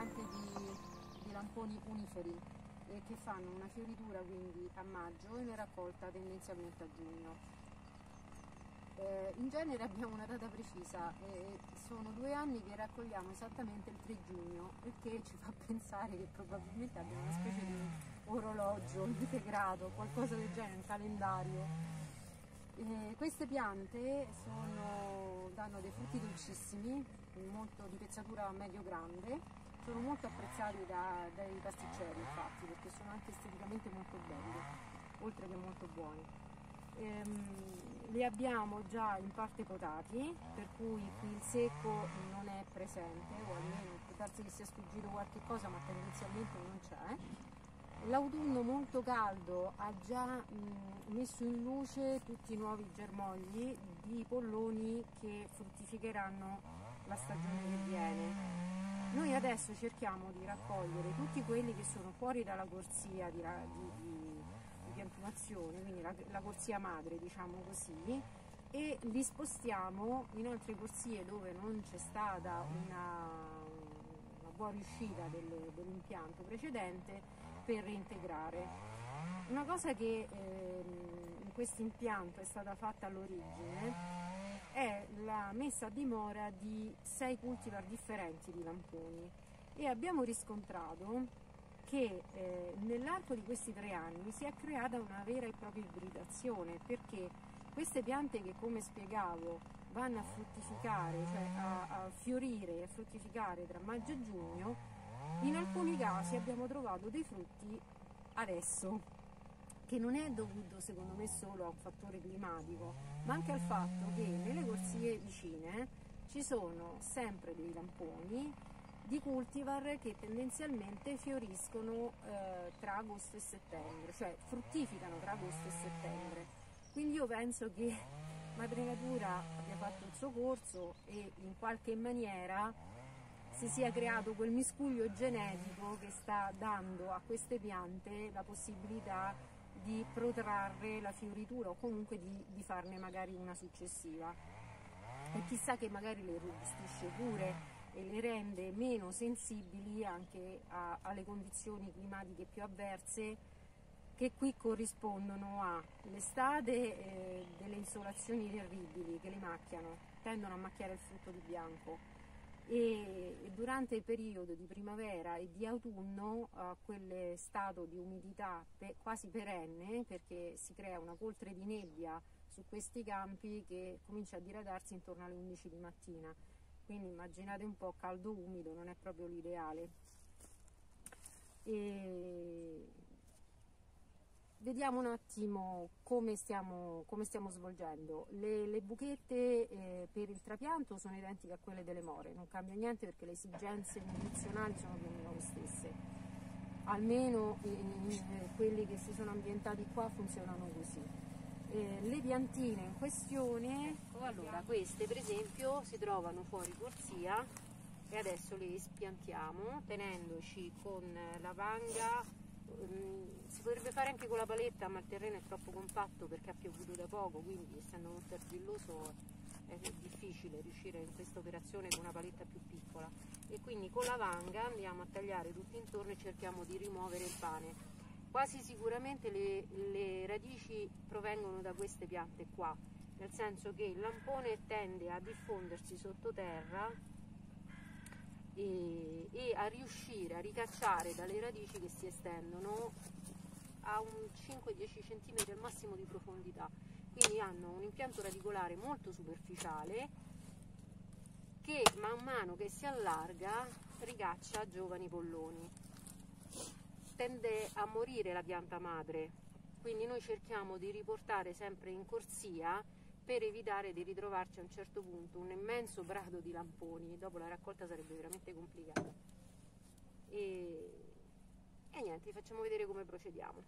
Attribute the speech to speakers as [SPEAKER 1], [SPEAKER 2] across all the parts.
[SPEAKER 1] piante di, di lamponi uniferi eh, che fanno una fioritura quindi a maggio e una raccolta tendenzialmente a giugno. Eh, in genere abbiamo una data precisa, eh, sono due anni che raccogliamo esattamente il 3 giugno, il che ci fa pensare che probabilmente abbiamo una specie di orologio integrato, qualcosa del genere, un calendario. Eh, queste piante sono, danno dei frutti dolcissimi, molto di pezzatura medio-grande, sono molto apprezzati da, dai pasticceri infatti perché sono anche esteticamente molto belli, oltre che molto buoni ehm, li abbiamo già in parte potati, per cui qui il secco non è presente, o almeno può darsi che sia sfuggito qualche cosa, ma tendenzialmente non c'è. L'autunno molto caldo ha già mh, messo in luce tutti i nuovi germogli di polloni che fruttificheranno la stagione che viene. Noi adesso cerchiamo di raccogliere tutti quelli che sono fuori dalla corsia di, di, piantumazione, quindi la, la corsia madre diciamo così, e li spostiamo in altre corsie dove non c'è stata una, una buona riuscita del, dell'impianto precedente per reintegrare. Una cosa che eh, in questo impianto è stata fatta all'origine è la messa a dimora di sei cultivar differenti di lamponi. E abbiamo riscontrato che eh, nell'arco di questi tre anni si è creata una vera e propria ibridazione perché queste piante che come spiegavo vanno a fruttificare, cioè a, a fiorire e a fruttificare tra maggio e giugno, in alcuni casi abbiamo trovato dei frutti adesso, che non è dovuto secondo me solo a un fattore climatico, ma anche al fatto che nelle corsie vicine ci sono sempre dei lamponi di cultivar che tendenzialmente fioriscono eh, tra agosto e settembre, cioè fruttificano tra agosto e settembre. Quindi io penso che Madre Natura abbia fatto il suo corso e in qualche maniera si sia creato quel miscuglio genetico che sta dando a queste piante la possibilità di protrarre la fioritura o comunque di, di farne magari una successiva. E chissà che magari le robustisce pure e le rende meno sensibili anche a, alle condizioni climatiche più avverse che qui corrispondono all'estate eh, delle insolazioni terribili che le macchiano, tendono a macchiare il frutto di bianco e durante il periodo di primavera e di autunno a quel stato di umidità quasi perenne perché si crea una coltre di nebbia su questi campi che comincia a diradarsi intorno alle 11 di mattina. Quindi immaginate un po' caldo umido non è proprio l'ideale vediamo un attimo come stiamo, come stiamo svolgendo. Le, le buchette eh, per il trapianto sono identiche a quelle delle more. Non cambia niente perché le esigenze nutrizionali sono più o meno le stesse. Almeno eh, eh, quelli che si sono ambientati qua funzionano così. Eh, le piantine in questione, allora queste per esempio si trovano fuori corsia e adesso le spiantiamo tenendoci con la vanga, si potrebbe fare anche con la paletta ma il terreno è troppo compatto perché ha piovuto da poco quindi essendo molto argilloso è difficile riuscire in questa operazione con una paletta più piccola. E quindi con la vanga andiamo a tagliare tutto intorno e cerchiamo di rimuovere il pane. Quasi sicuramente le, le radici provengono da queste piante qua, nel senso che il lampone tende a diffondersi sottoterra e, e, a riuscire a ricacciare dalle radici che si estendono a un 5-10 cm al massimo di profondità. Quindi hanno un impianto radicolare molto superficiale che man mano che si allarga ricaccia giovani polloni tende a morire la pianta madre, quindi noi cerchiamo di riportare sempre in corsia per evitare di ritrovarci a un certo punto un immenso brado di lamponi, dopo la raccolta sarebbe veramente complicata. E, e niente, vi facciamo vedere come procediamo.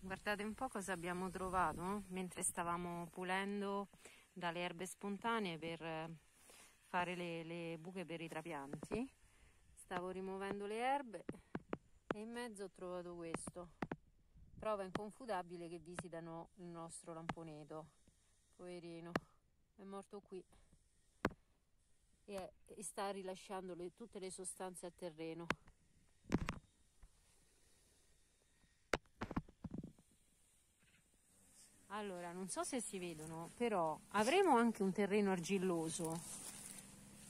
[SPEAKER 1] Guardate un po' cosa abbiamo trovato mentre stavamo pulendo dalle erbe spontanee per fare le, le buche per i trapianti stavo rimuovendo le erbe e in mezzo ho trovato questo prova inconfutabile che visitano il nostro lamponeto. Poverino è morto qui. E, e sta rilasciando le, tutte le sostanze a terreno. Allora, non so se si vedono, però avremo anche un terreno argilloso.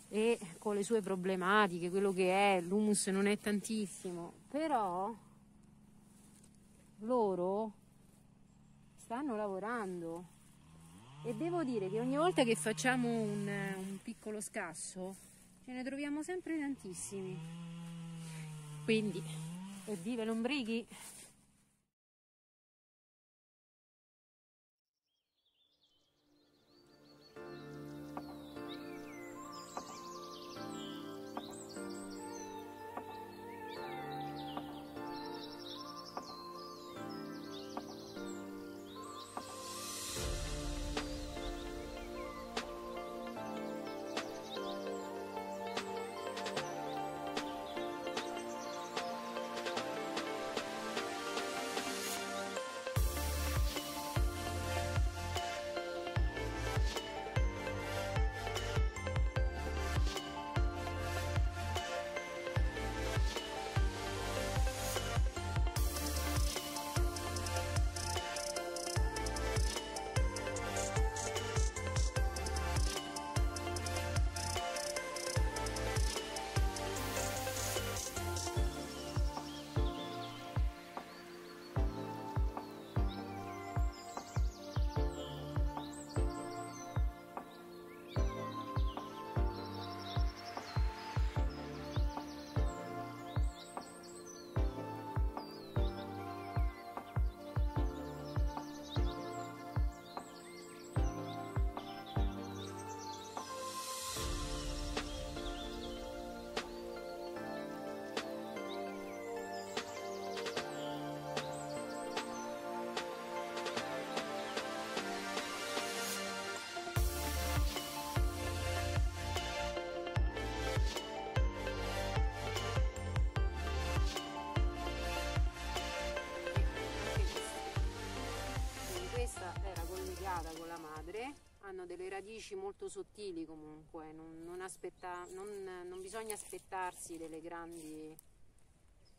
[SPEAKER 1] E con le sue problematiche, quello che è, l'humus non è tantissimo, però loro stanno lavorando e devo dire che ogni volta che facciamo un, un piccolo scasso ce ne troviamo sempre tantissimi. Quindi, evviva lombrighi! Hanno delle radici molto sottili comunque, non, non, aspetta, non, non bisogna aspettarsi delle grandi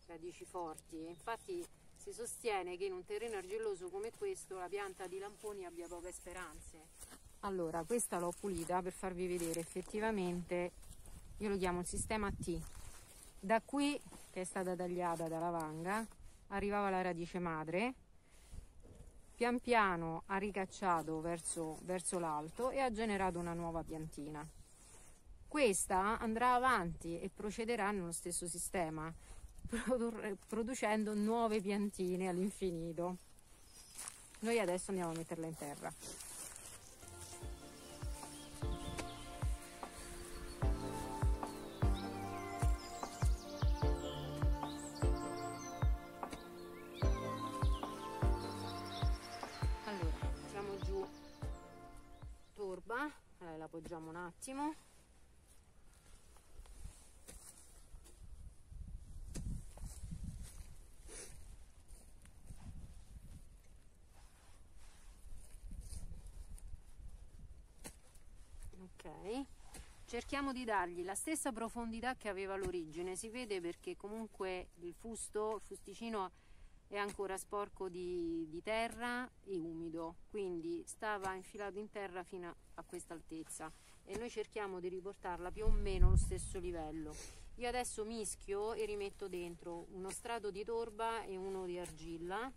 [SPEAKER 1] radici forti. Infatti si sostiene che in un terreno argilloso come questo la pianta di lamponi abbia poche speranze. Allora, questa l'ho pulita per farvi vedere effettivamente, io lo chiamo il sistema T. Da qui, che è stata tagliata dalla vanga, arrivava la radice madre, pian piano ha ricacciato verso, verso l'alto e ha generato una nuova piantina. Questa andrà avanti e procederà nello stesso sistema, producendo nuove piantine all'infinito. Noi adesso andiamo a metterla in terra. Appoggiamo un attimo. Ok. Cerchiamo di dargli la stessa profondità che aveva l'origine. Si vede perché comunque il fusto il fusticino è ancora sporco di, di, terra e umido quindi stava infilato in terra fino a questa altezza. E noi cerchiamo di riportarla più o meno allo stesso livello. Io adesso mischio e rimetto dentro uno strato di torba e uno di argilla.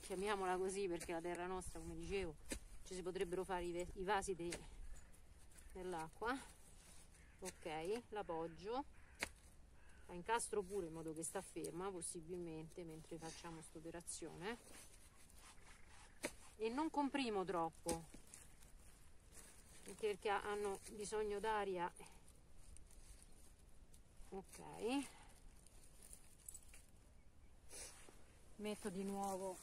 [SPEAKER 1] Chiamiamola così perché la terra nostra come dicevo ci si potrebbero fare i, i vasi dell'acqua. Ok l'appoggio la incastro pure in modo che sta ferma possibilmente mentre facciamo questa operazione e non comprimo troppo anche perché hanno bisogno d'aria. Ok. Metto di nuovo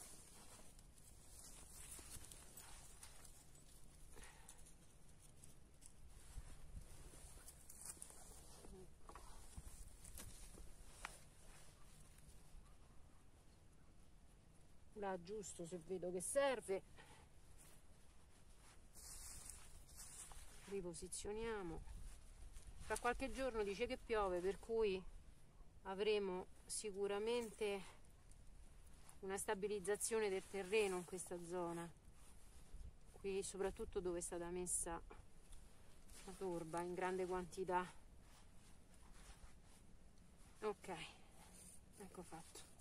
[SPEAKER 1] la aggiusto se vedo che serve. Riposizioniamo. Fra qualche giorno dice che piove per cui avremo sicuramente una stabilizzazione del terreno in questa zona. Qui soprattutto dove è stata messa la torba in grande quantità. Ok ecco fatto